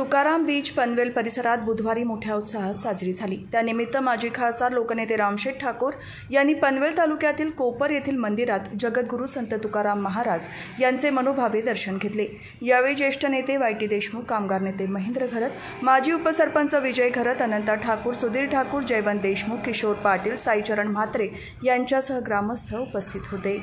Tukaram beach Panvel परिसरात बुधवारी मोठ्या उत्साहात साजरी झाली. त्यानिमित्त माजी खासदार लोकनेते रामशेठ ठाकूर यांनी पनवेल तालुक्यातील कोपर येथील मंदिरात जगद्गुरू संत तुकाराम महाराज यांचे मनोभावे दर्शन घेतले. यावेळी ज्येष्ठ नेते वाय टी देशमुख कामगार नेते महेंद्र घरत माजी उपसरपंच विजय घरत अनंता ठाकूर सुधीर ठाकूर जयवंत देशमुख किशोर पाटील साईचरण म्हात्रे यांच्यासह ग्रामस्थ उपस्थित होते.